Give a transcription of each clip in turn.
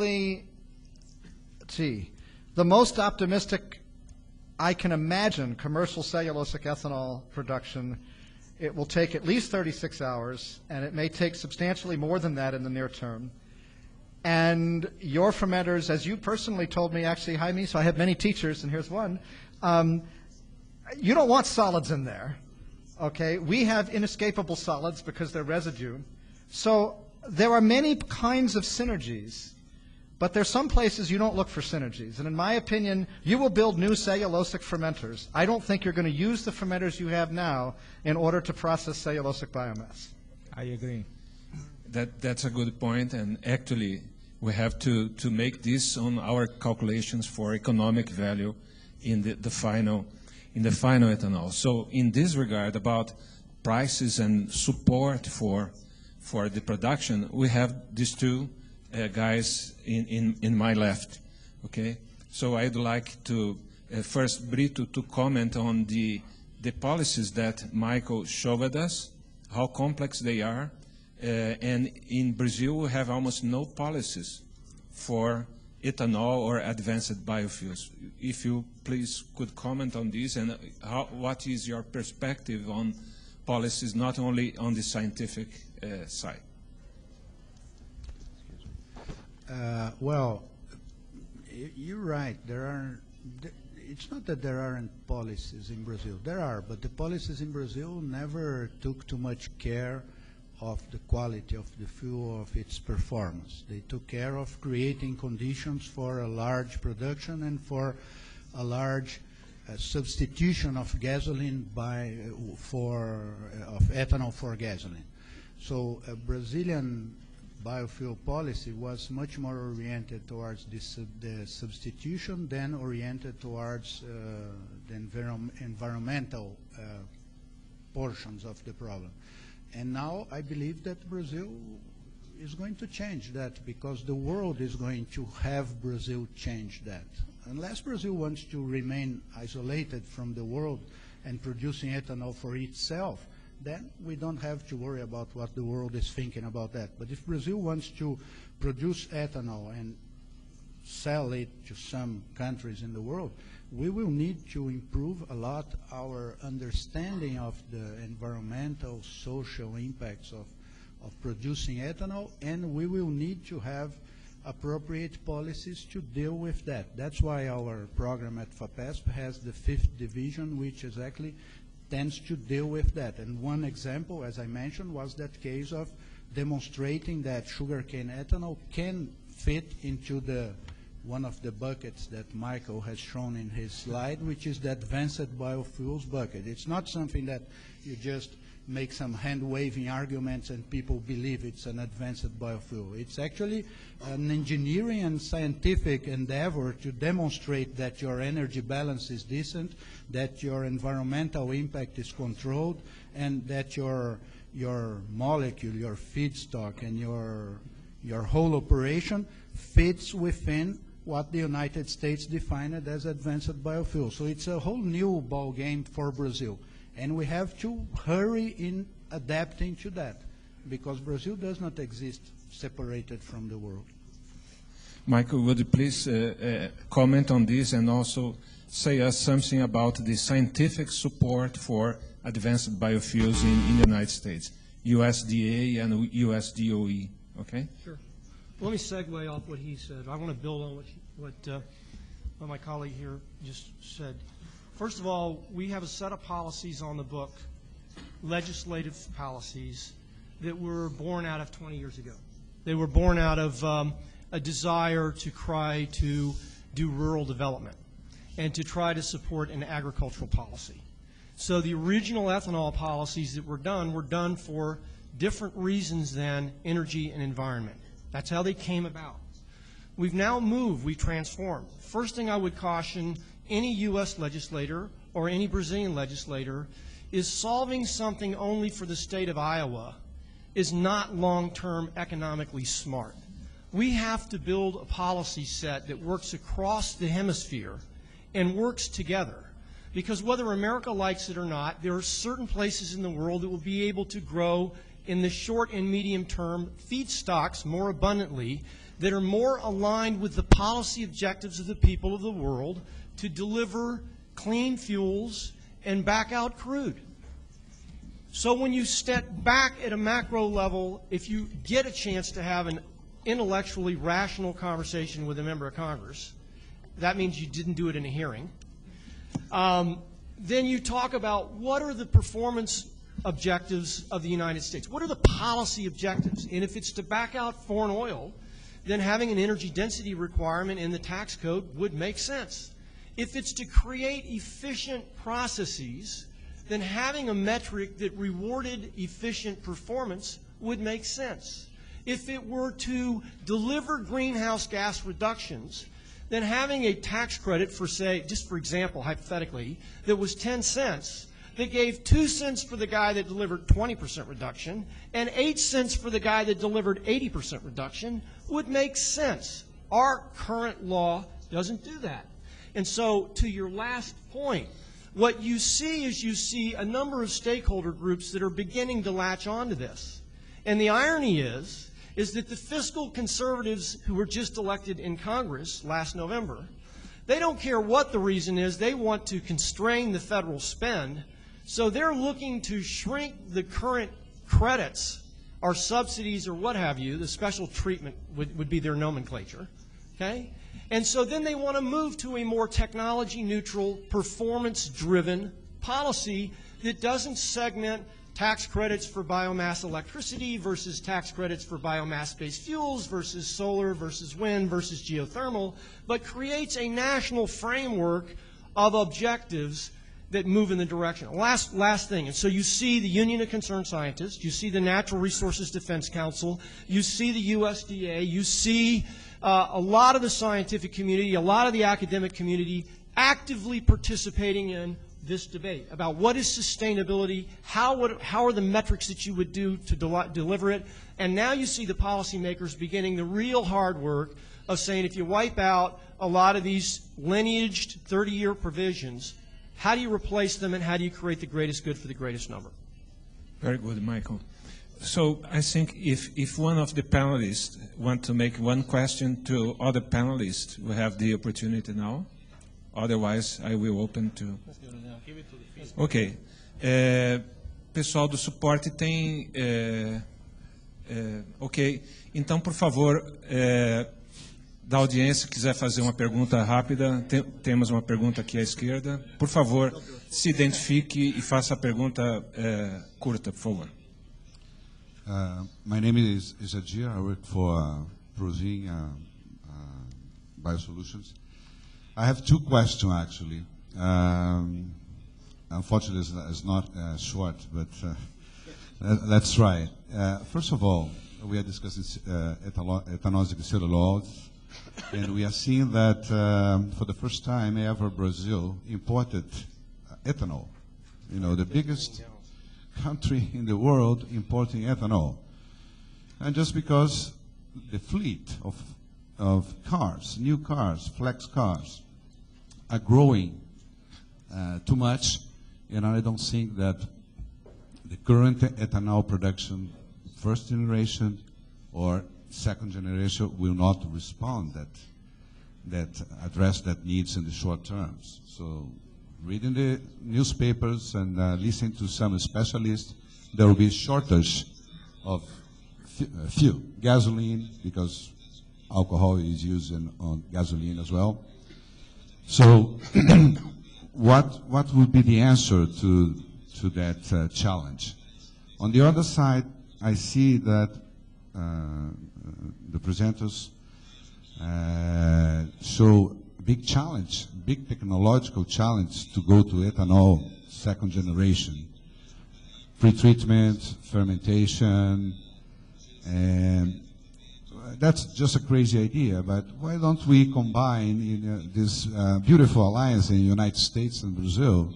the, see, the most optimistic I can imagine commercial cellulosic ethanol production, it will take at least 36 hours, and it may take substantially more than that in the near term. And your fermenters, as you personally told me, actually, Jaime, so I have many teachers, and here's one, um, you don't want solids in there, okay? We have inescapable solids because they're residue. So there are many kinds of synergies, but there's some places you don't look for synergies. And in my opinion, you will build new cellulosic fermenters. I don't think you're going to use the fermenters you have now in order to process cellulosic biomass. I agree. That, that's a good point, and actually, we have to, to make this on our calculations for economic value in the, the final in the final ethanol. So in this regard, about prices and support for for the production, we have these two guys in, in, in my left. Okay, so I'd like to uh, first Brito to comment on the the policies that Michael showed us, how complex they are, uh, and in Brazil, we have almost no policies for ethanol or advanced biofuels. If you please could comment on this and how, what is your perspective on policies not only on the scientific uh, side? Uh, well, you're right. There are. It's not that there aren't policies in Brazil. There are, but the policies in Brazil never took too much care of the quality of the fuel, of its performance. They took care of creating conditions for a large production and for a large uh, substitution of gasoline by uh, for uh, of ethanol for gasoline. So a Brazilian biofuel policy was much more oriented towards this, uh, the substitution than oriented towards uh, the envirom environmental uh, portions of the problem. And now I believe that Brazil is going to change that because the world is going to have Brazil change that. Unless Brazil wants to remain isolated from the world and producing ethanol for itself, then we don't have to worry about what the world is thinking about that. But if Brazil wants to produce ethanol and sell it to some countries in the world, we will need to improve a lot our understanding of the environmental, social impacts of, of producing ethanol, and we will need to have appropriate policies to deal with that. That's why our program at FAPESP has the fifth division, which exactly tends to deal with that. And one example, as I mentioned, was that case of demonstrating that sugarcane ethanol can fit into the one of the buckets that Michael has shown in his slide, which is the advanced biofuels bucket. It's not something that you just make some hand-waving arguments and people believe it's an advanced biofuel. It's actually an engineering and scientific endeavor to demonstrate that your energy balance is decent, that your environmental impact is controlled, and that your, your molecule, your feedstock, and your, your whole operation fits within what the United States defined as advanced biofuel. So it's a whole new ball game for Brazil. And we have to hurry in adapting to that because Brazil does not exist separated from the world. Michael, would you please uh, uh, comment on this and also say us something about the scientific support for advanced biofuels in, in the United States, USDA and USDOE, okay? Sure. Let me segue off what he said. I want to build on what, he, what, uh, what my colleague here just said. First of all, we have a set of policies on the book, legislative policies, that were born out of 20 years ago. They were born out of um, a desire to try to do rural development and to try to support an agricultural policy. So the original ethanol policies that were done were done for different reasons than energy and environment. That's how they came about. We've now moved, we've transformed. First thing I would caution any U.S. legislator or any Brazilian legislator is solving something only for the state of Iowa is not long-term economically smart. We have to build a policy set that works across the hemisphere and works together. Because whether America likes it or not, there are certain places in the world that will be able to grow in the short and medium term feedstocks more abundantly that are more aligned with the policy objectives of the people of the world to deliver clean fuels and back out crude. So when you step back at a macro level, if you get a chance to have an intellectually rational conversation with a member of Congress, that means you didn't do it in a hearing. Um, then you talk about what are the performance objectives of the United States? What are the policy objectives? And if it's to back out foreign oil, then having an energy density requirement in the tax code would make sense. If it's to create efficient processes, then having a metric that rewarded efficient performance would make sense. If it were to deliver greenhouse gas reductions, then having a tax credit for, say, just for example, hypothetically, that was 10 cents, that gave 2 cents for the guy that delivered 20% reduction and 8 cents for the guy that delivered 80% reduction would make sense. Our current law doesn't do that. And so, to your last point, what you see is you see a number of stakeholder groups that are beginning to latch onto this. And the irony is, is that the fiscal conservatives who were just elected in Congress last November, they don't care what the reason is, they want to constrain the federal spend. So they're looking to shrink the current credits or subsidies or what have you, the special treatment would, would be their nomenclature. Okay? And so then they want to move to a more technology neutral, performance driven policy that doesn't segment tax credits for biomass electricity versus tax credits for biomass based fuels versus solar versus wind versus geothermal, but creates a national framework of objectives that move in the direction. Last, last thing, and so you see the Union of Concerned Scientists, you see the Natural Resources Defense Council, you see the USDA, you see uh, a lot of the scientific community, a lot of the academic community actively participating in this debate about what is sustainability, how, would, how are the metrics that you would do to del- deliver it, and now you see the policymakers beginning the real hard work of saying if you wipe out a lot of these lineaged 30-year provisions, how do you replace them and how do you create the greatest good for the greatest number? Very good, Michael. So I think if, if one of the panelists want to make one question to other panelists, we have the opportunity now. Otherwise, I will open to. Ok. É, pessoal do suporte tem. É, é, ok. Então, por favor, é, da audiência, quiser fazer uma pergunta rápida, tem, temos uma pergunta aqui à esquerda. Por favor, se identifique e faça a pergunta é, curta, por favor. Uh, my name is, is. I work for uh, Prozin uh, uh, Biosolutions. I have two questions actually. Um, unfortunately, it's, it's not uh, short, but uh, let- let's try. Uh, first of all, we are discussing uh, ethanol cellulose, and we are seeing that um, for the first time ever, Brazil imported uh, ethanol. You know, the biggest country in the world importing ethanol. And just because the fleet of, of cars, new cars, flex cars, are growing uh, too much, and I don't think that the current ethanol production, first generation or second generation, will not respond that that address that needs in the short terms. So reading the newspapers and uh, listening to some specialists, there will be shortage of uh, fuel, gasoline, because alcohol is used in, on gasoline as well. So what, what would be the answer to, to that uh, challenge? On the other side, I see that the presenters uh, show big challenge, big technological challenge to go to ethanol second generation. Pre-treatment, fermentation, and that's just a crazy idea, but why don't we combine in uh, this uh, beautiful alliance in the United States and Brazil,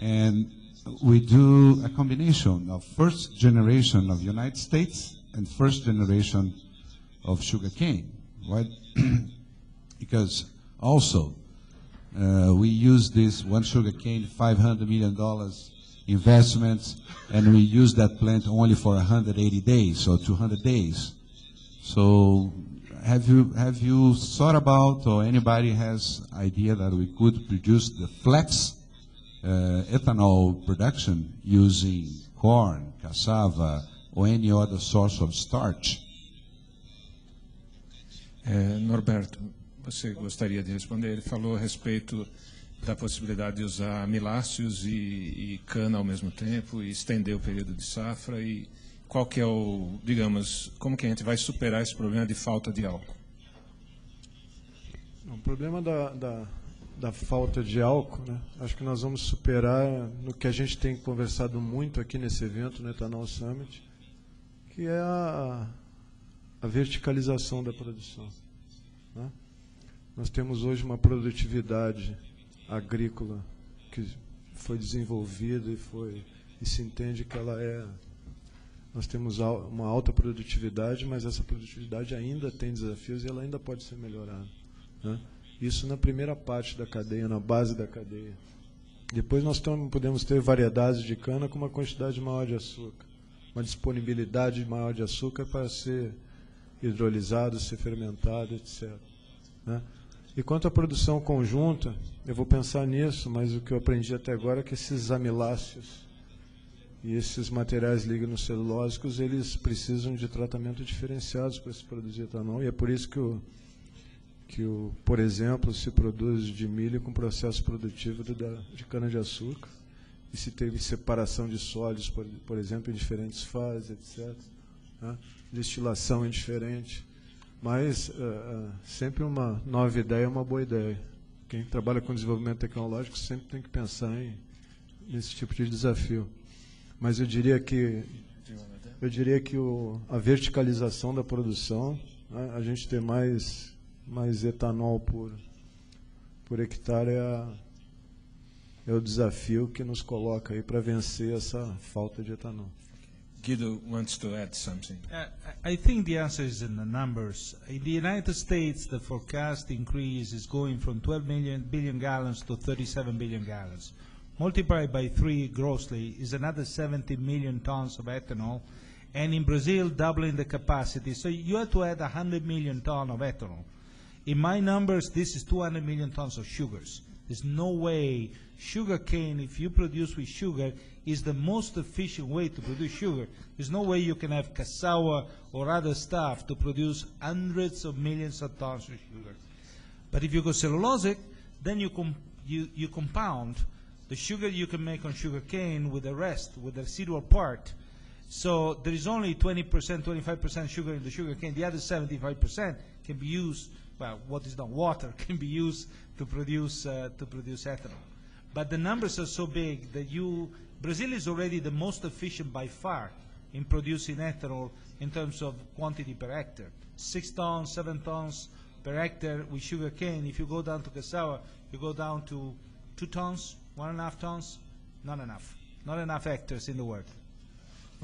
and we do a combination of first generation of United States and first generation of sugarcane. Why? because also uh, we use this one sugarcane, $500 million investments, and we use that plant only for 180 days or 200 days. So have you have you thought about, or anybody has idea that we could produce the flex uh, ethanol production using corn, cassava, or any other source of starch? É, Norberto, você gostaria de responder? Ele falou a respeito da possibilidade de usar amiláceos e, e cana ao mesmo tempo e estender o período de safra e qual que é o, digamos, como que a gente vai superar esse problema de falta de álcool? O problema da, da, da falta de álcool, né? acho que nós vamos superar no que a gente tem conversado muito aqui nesse evento, no Etanol Summit, que é a, a verticalização da produção. né? Nós temos hoje uma produtividade agrícola que foi desenvolvida e, foi, e se entende que ela é. Nós temos uma alta produtividade, mas essa produtividade ainda tem desafios e ela ainda pode ser melhorada. né? Isso na primeira parte da cadeia, na base da cadeia. Depois nós podemos ter variedades de cana com uma quantidade maior de açúcar, uma disponibilidade maior de açúcar para ser hidrolisado, ser fermentado, etc. né? E quanto à produção conjunta, eu vou pensar nisso, mas o que eu aprendi até agora é que esses amiláceos e esses materiais lignocelulósicos, eles precisam de tratamento diferenciados para se produzir etanol, e é por isso que o, que o, por exemplo, se produz de milho com processo produtivo de, de cana-de-açúcar, e se teve separação de sólidos, por, por exemplo, em diferentes fases, etc. né? Destilação é diferente. Mas eh, eh, sempre uma nova ideia é uma boa ideia. Quem trabalha com desenvolvimento tecnológico sempre tem que pensar em, nesse tipo de desafio. Mas eu diria que eu diria que o, a verticalização da produção, né, a gente ter mais mais etanol por por hectare é, a- é o desafio que nos coloca aí para vencer essa falta de etanol. Guido wants to add something. Uh, I think the answer is in the numbers. In the United States, the forecast increase is going from 12 million billion gallons to 37 billion gallons. Multiplied by three grossly is another 70 million tons of ethanol, and in Brazil, doubling the capacity. So you have to add 100 million ton of ethanol. In my numbers, this is 200 million tons of sugars. There's no way sugar cane, if you produce with sugar, is the most efficient way to produce sugar. There's no way you can have cassava or other stuff to produce hundreds of millions of tons of sugar. But if you go cellulosic, then you, com- you, you compound the sugar you can make on sugar cane with the rest, with the residual part. So there is only 20%, 25% sugar in the sugar cane. The other 75% can be used, well, what is done, water, can be used to produce, uh, to produce ethanol. But the numbers are so big that you, Brazil is already the most efficient by far in producing ethanol in terms of quantity per hectare. Six tons, seven tons per hectare with sugar cane. If you go down to cassava, you go down to two tons, one and a half tons. Not enough. Not enough hectares in the world.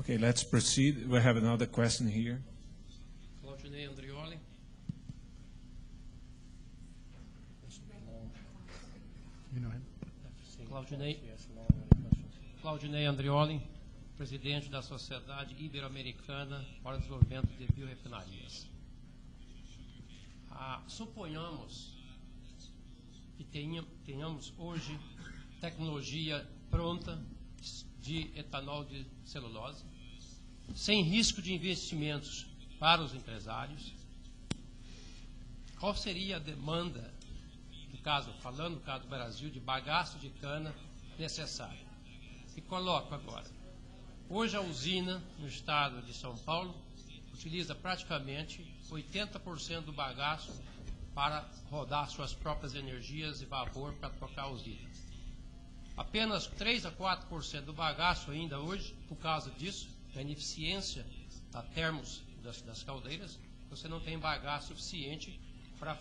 Okay, let's proceed. We have another question here. Claudinei Andrioli. You know him? Claudinei, Claudinei Andrioli, presidente da Sociedade Ibero-Americana para o Desenvolvimento de Biorefinarias. Ah, suponhamos que tenha- tenhamos hoje tecnologia pronta de etanol de celulose, sem risco de investimentos para os empresários. Qual seria a demanda caso, falando no caso do Brasil, de bagaço de cana necessário. E coloco agora. Hoje a usina no estado de São Paulo utiliza praticamente 80% do bagaço para rodar suas próprias energias e vapor para tocar a usina. Apenas 3 a 4% do bagaço ainda hoje, por causa disso, da ineficiência da termos das, das caldeiras, você não tem bagaço suficiente para